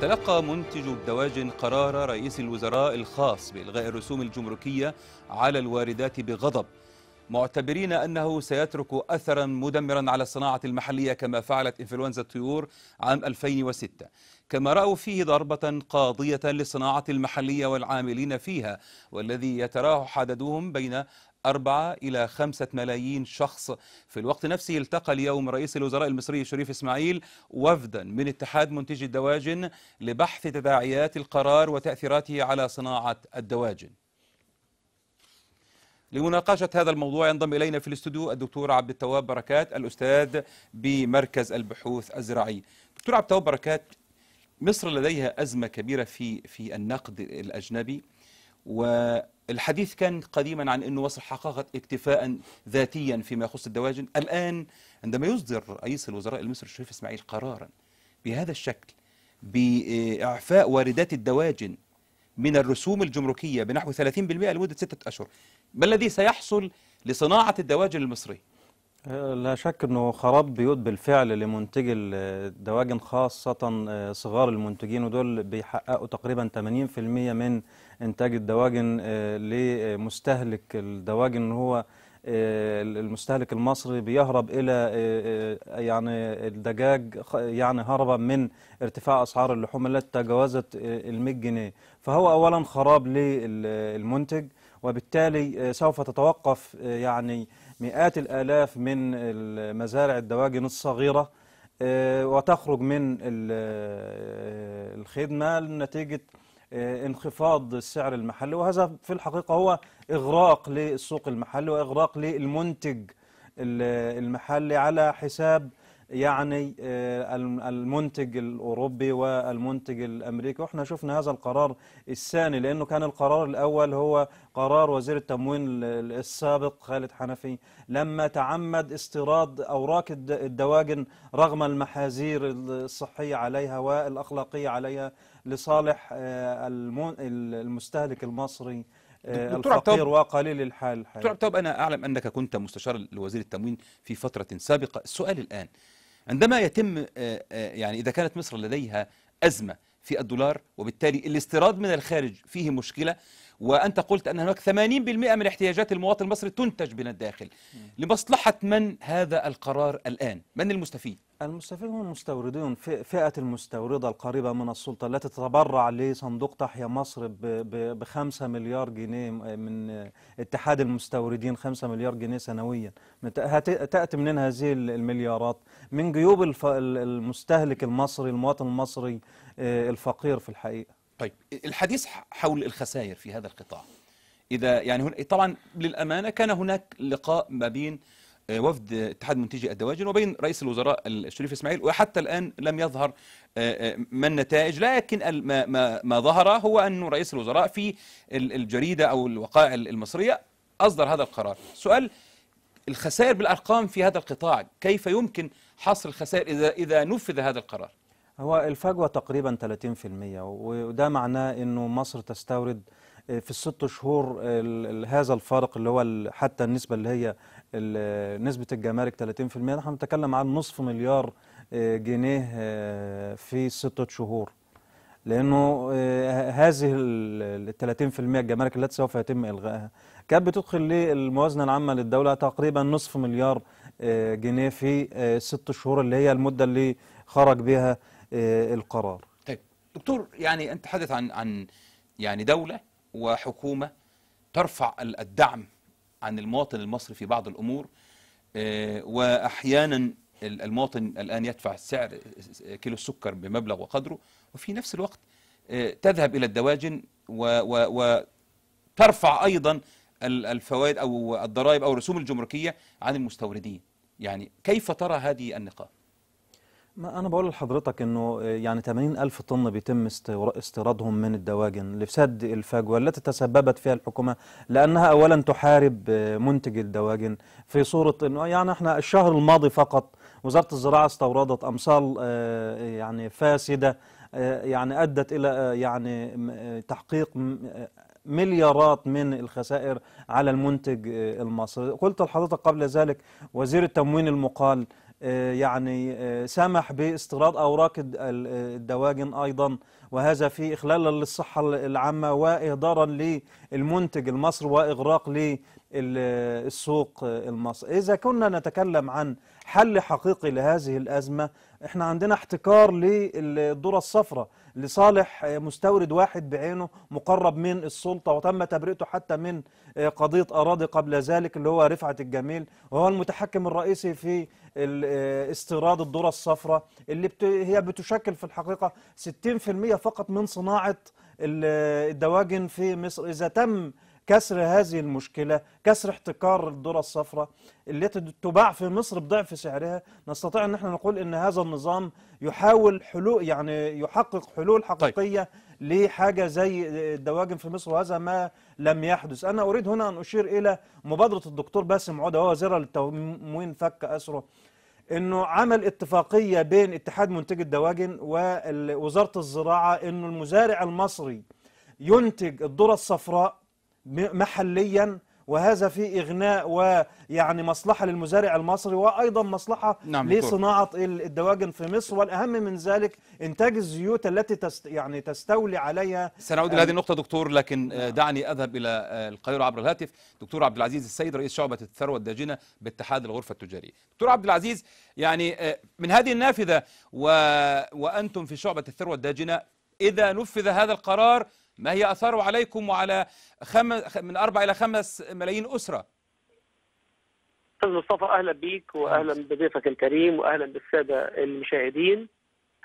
تلقى منتج الدواجن قرار رئيس الوزراء الخاص بإلغاء الرسوم الجمركية على الواردات بغضب. معتبرين أنه سيترك أثرا مدمرا على الصناعة المحلية كما فعلت إنفلونزا الطيور عام 2006 كما رأوا فيه ضربة قاضية للصناعة المحلية والعاملين فيها والذي يتراوح عددهم بين أربعة إلى خمسة ملايين شخص. في الوقت نفسه التقى اليوم رئيس الوزراء المصري شريف إسماعيل وفدا من اتحاد منتجي الدواجن لبحث تداعيات القرار وتأثيراته على صناعة الدواجن. لمناقشة هذا الموضوع ينضم إلينا في الاستوديو الدكتور عبد التواب بركات الأستاذ بمركز البحوث الزراعية دكتور عبد التواب بركات مصر لديها أزمة كبيرة في في النقد الأجنبي والحديث كان قديما عن أنه مصر حققت اكتفاء ذاتيا فيما يخص الدواجن الآن عندما يصدر رئيس الوزراء المصري شريف إسماعيل قرارا بهذا الشكل بإعفاء واردات الدواجن من الرسوم الجمركية بنحو 30% لمدة ستة أشهر ما الذي سيحصل لصناعة الدواجن المصرية؟ لا شك إنه خراب بيوت بالفعل لمنتجي الدواجن خاصة صغار المنتجين ودول بيحققوا تقريبا 80% من إنتاج الدواجن لمستهلك الدواجن. هو المستهلك المصري بيهرب إلى يعني الدجاج يعني هربا من ارتفاع أسعار اللحوم التي تجاوزت ال 100 جنيه. فهو اولا خراب للمنتج وبالتالي سوف تتوقف يعني مئات الآلاف من مزارع الدواجن الصغيرة وتخرج من الخدمة نتيجة انخفاض السعر المحلي. وهذا في الحقيقة هو إغراق للسوق المحلي وإغراق للمنتج المحلي على حساب يعني المنتج الأوروبي والمنتج الأمريكي. وإحنا شفنا هذا القرار الثاني لأنه كان القرار الأول هو قرار وزير التموين السابق خالد حنفي. لما تعمد استيراد أوراق الدواجن رغم المحاذير الصحية عليها والأخلاقية عليها لصالح المستهلك المصري الفقير وقليل الحال. دكتور عبد أنا أعلم أنك كنت مستشار لوزير التموين في فترة سابقة. السؤال الآن عندما يتم يعني إذا كانت مصر لديها أزمة في الدولار وبالتالي الاستيراد من الخارج فيه مشكلة وأنت قلت أن هناك 80% من احتياجات المواطن المصري تنتج من الداخل لمصلحة من هذا القرار الآن؟ من المستفيد؟ المستفيد هم المستوردون فئة المستوردة القريبة من السلطة التي تتبرع لصندوق تحيا مصر بخمسة مليار جنيه من اتحاد المستوردين خمسة مليار جنيه سنويا. تأتي منين هذه المليارات؟ من جيوب المستهلك المصري المواطن المصري الفقير في الحقيقة. طيب الحديث حول الخسائر في هذا القطاع. إذا يعني طبعا للأمانة كان هناك لقاء ما بين وفد اتحاد منتجي الدواجن وبين رئيس الوزراء الشريف إسماعيل وحتى الآن لم يظهر ما النتائج لكن ما, ما, ما ظهر هو أن رئيس الوزراء في الجريدة أو الوقائع المصرية أصدر هذا القرار. سؤال الخسائر بالأرقام في هذا القطاع كيف يمكن حصر الخسائر اذا إذا نفذ هذا القرار؟ هو الفجوة تقريبا 30% وده معناه إنه مصر تستورد في الست شهور هذا الفارق اللي هو حتى النسبة اللي هي نسبة الجمارك 30% نحن نتكلم عن نصف مليار جنيه في ستة شهور. لأنه هذه ال 30% الجمارك التي سوف يتم إلغائها. كانت بتدخل للموازنة العامة للدولة تقريبا نصف مليار جنيه في ست شهور اللي هي المدة اللي خرج بها القرار. طيب دكتور يعني أنت تحدث عن عن يعني دولة وحكومة ترفع الدعم عن المواطن المصري في بعض الأمور وأحيانا المواطن الآن يدفع سعر كيلو السكر بمبلغ وقدره وفي نفس الوقت تذهب إلى الدواجن وترفع أيضا الفوائد أو الضرائب أو الرسوم الجمركية عن المستوردين يعني كيف ترى هذه النقاط؟ ما أنا بقول لحضرتك إنه يعني 80 ألف طن بيتم استيرادهم من الدواجن. لسد الفجوة التي تسببت فيها الحكومة لأنها أولا تحارب منتج الدواجن في صورة إنه يعني إحنا الشهر الماضي فقط وزارة الزراعة استوردت أمصال يعني فاسدة يعني أدت إلى يعني تحقيق مليارات من الخسائر على المنتج المصري. قلت لحضرتك قبل ذلك وزير التموين المقال آه، يعني آه، سمح باستيراد أوراق ال- الدواجن أيضا وهذا في إخلالا للصحة العامة وإهدارا للمنتج المصري وإغراق للسوق المصري إذا كنا نتكلم عن حل حقيقي لهذه الأزمة إحنا عندنا احتكار للذرة الصفراء لصالح مستورد واحد بعينه مقرب من السلطة وتم تبرئته حتى من قضية أراضي قبل ذلك اللي هو رفعت الجميل وهو المتحكم الرئيسي في استيراد الذرة الصفراء اللي. هي بتشكل في الحقيقة 60% فقط من صناعة ال- الدواجن في مصر إذا تم كسر هذه المشكلة كسر احتكار الذرة الصفراء التي تباع في مصر بضعف سعرها. نستطيع أن إحنا نقول إن هذا النظام يحاول حلول يعني يحقق حلول حقيقية لحاجة زي الدواجن في مصر وهذا ما لم يحدث. أنا أريد هنا أن أشير إلى مبادرة الدكتور باسم عودة وهو وزير للتموين فك أسره إنه عمل اتفاقية بين اتحاد منتجي الدواجن ووزاره الزراعة إنه المزارع المصري ينتج الذرة الصفراء محليا وهذا في إغناء ويعني مصلحة للمزارع المصري وأيضا مصلحة نعم ال- الدواجن في مصر. والأهم من ذلك إنتاج الزيوت التي تست يعني تستولي عليها. سنعود إلى هذه النقطة دكتور لكن آه، دعني أذهب إلى آه، القاهرة عبر الهاتف. دكتور عبد العزيز السيد رئيس شعبة الثروة الداجنة باتحاد الغرفة التجارية. دكتور عبد العزيز يعني آه، من هذه النافذة و... وأنتم في شعبة الثروة الداجنة إذا نفذ هذا القرار ما هي اثاره عليكم وعلى خم... من أربع إلى خمس ملايين أسرة؟ أستاذ مصطفى أهلا بيك واهلا بضيفك الكريم واهلا بالسادة المشاهدين.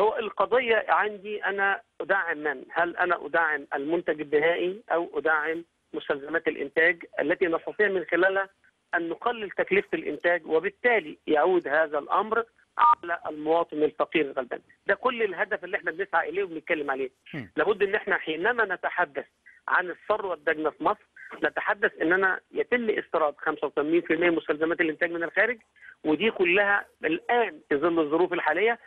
هو القضية عندي أنا أدعم من؟ هل أنا أدعم المنتج النهائي أو أدعم مستلزمات الإنتاج التي نستطيع من خلالها أن نقلل تكلفة الإنتاج وبالتالي يعود هذا الأمر على المواطن الفقير الغلبان ده كل الهدف اللي إحنا بنسعى إليه وبنتكلم عليه. لابد إن إحنا حينما نتحدث عن الثروة الداجنه في مصر نتحدث اننا يتم استيراد 85% من مستلزمات الإنتاج من الخارج ودي كلها الآن في ظل الظروف الحالية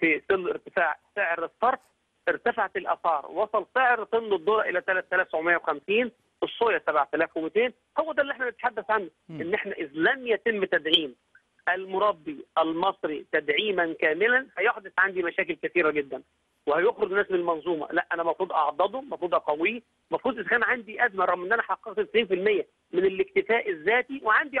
في ظل ارتفاع سعر الصرف ارتفعت الأسعار وصل سعر طن الذرة إلى 3950 الصويا 7200 هو ده اللي إحنا بنتحدث عنه. إن إحنا إذ لم يتم تدعيم المربي المصري تدعيما كاملا هيحدث عندي مشاكل كثيرة جدا وهيخرج ناس من المنظومة. لا أنا المفروض أعضده المفروض أقويه المفروض إذا كان عندي أزمة رغم إن أنا حققت 90% من الاكتفاء الذاتي وعندي 10%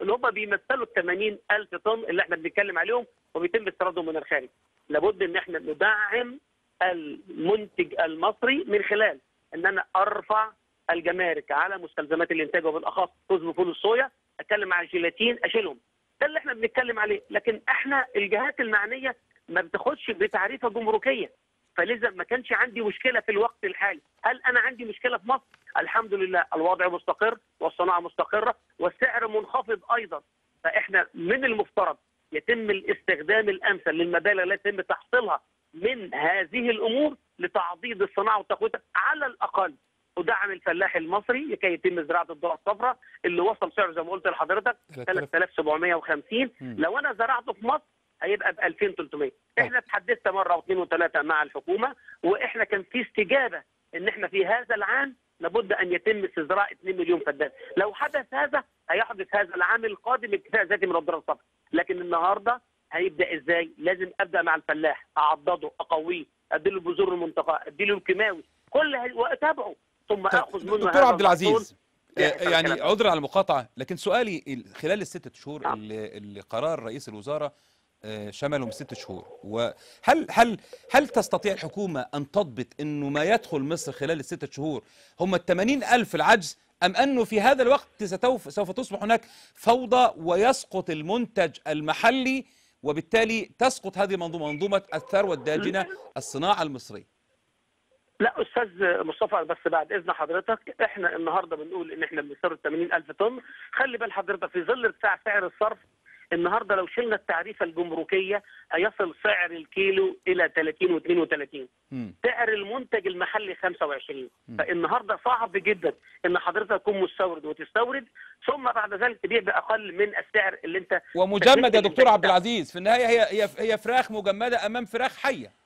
اللي هم بيمثلوا ال 80 ألف طن اللي إحنا بنتكلم عليهم وبيتم استيرادهم من الخارج. لابد إن إحنا ندعم المنتج المصري من خلال إن أنا أرفع الجمارك على مستلزمات الإنتاج وبالأخص رز وفول الصويا أتكلم على الجيلاتين أشيلهم. ده اللي إحنا بنتكلم عليه. لكن إحنا الجهات المعنية ما بتاخدش بتعريفة جمركية. فلذا ما كانش عندي مشكلة في الوقت الحالي. هل أنا عندي مشكلة في مصر؟ الحمد لله. الوضع مستقر والصناعة مستقرة والسعر منخفض أيضا. فإحنا من المفترض يتم الاستخدام الأمثل للمبالغ التي يتم تحصيلها من هذه الأمور لتعضيد الصناعة وتقويتها على الأقل. ودعم الفلاح المصري لكي يتم زراعة الذره الصفراء اللي وصل سعره زي ما قلت لحضرتك 3750 مم. لو أنا زرعته في مصر هيبقى ب 2300 إحنا اتحدثنا مرة واثنين وثلاثة مع الحكومة وإحنا كان في استجابة إن إحنا في هذا العام لابد أن يتم استزراع 2 مليون فدان. لو حدث هذا هيحدث هذا العام القادم اكتفاء ذاتي من الذره الصفراء لكن النهارده هيبدأ إزاي؟ لازم أبدأ مع الفلاح أعضده أقويه أديله البذور المنتقاه أديله الكيماوي. كل وأتابعه. ثم آخذ منه دكتور عبد العزيز. آه، يعني. عذرا على المقاطعة لكن سؤالي ال- خلال الستة شهور نعم. اللي, قرار رئيس الوزارة آه، شملهم ست شهور وهل هل هل تستطيع الحكومة أن تضبط أنه ما يدخل مصر خلال الستة شهور هم الثمانين ألف العجز أم أنه في هذا الوقت ستوف سوف تصبح هناك فوضى ويسقط المنتج المحلي وبالتالي تسقط هذه المنظومة منظومة الثروة الداجنة الصناعة المصرية لا أستاذ مصطفى بس بعد إذن حضرتك إحنا النهارده بنقول إن إحنا بنستورد 80 ألف طن. خلي بال حضرتك في ظل ارتفاع سعر الصرف النهارده لو شلنا التعريفه الجمركية هيصل سعر الكيلو إلى 30 و32 مم. سعر المنتج المحلي 25 مم. فالنهارده صعب جدا إن حضرتك تكون مستورد وتستورد ثم بعد ذلك تبيع بأقل من السعر اللي أنت ومجمد يا دكتور عبد العزيز في النهاية هي هي هي فراخ مجمدة أمام فراخ حية.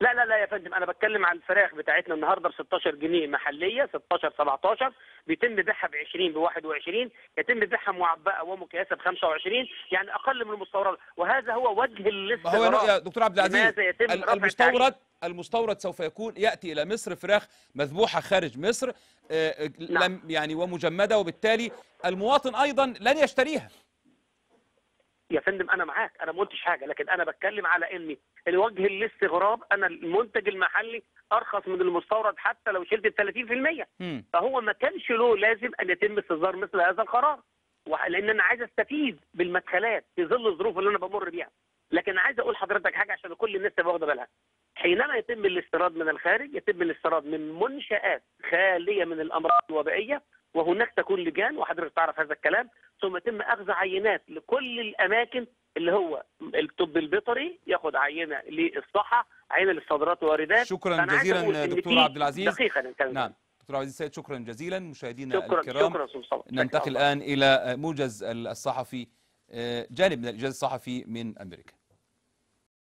لا لا لا يا فندم أنا بتكلم على الفراخ بتاعتنا النهارده ب 16 جنيه محلية 16 17 بيتم بيعها ب 20 ب 21 يتم بيعها معبأه ومكيسه ب 25 يعني أقل من المستورد. وهذا هو وجه ما هو يا دكتور عبد العزيز المستورد المستورد سوف يكون يأتي إلى مصر فراخ مذبوحة خارج مصر آه، آه، نعم. لم يعني ومجمدة وبالتالي المواطن أيضا لن يشتريها. يا فندم أنا معاك أنا ما قلتش حاجة لكن أنا بتكلم على إني الوجه الاستغراب أنا المنتج المحلي أرخص من المستورد حتى لو شلت ال 30% مم. فهو ما كانش له لازم أن يتم استصدار مثل هذا القرار. لأن أنا عايز أستفيد بالمدخلات في ظل الظروف اللي أنا بمر بيها. لكن عايز أقول لحضرتك حاجة عشان كل الناس تبقى واخدة بالها. حينما يتم الاستيراد من الخارج يتم الاستيراد من منشآت خالية من الأمراض الوبائية وهناك تكون لجان وحضرتك تعرف هذا الكلام ثم يتم أخذ عينات لكل الأماكن اللي هو الطب البيطري ياخد عينة للصحة عينة للصادرات والواردات. شكرا جزيلا دكتور عبد العزيز. دقيقه نتكلم نعم. دكتور عبد العزيز السيد شكرا جزيلا. مشاهدينا شكرا الكرام شكرا ننتقل الآن إلى موجز الصحفي آه، جانب من الاجازه الصحفي من أمريكا.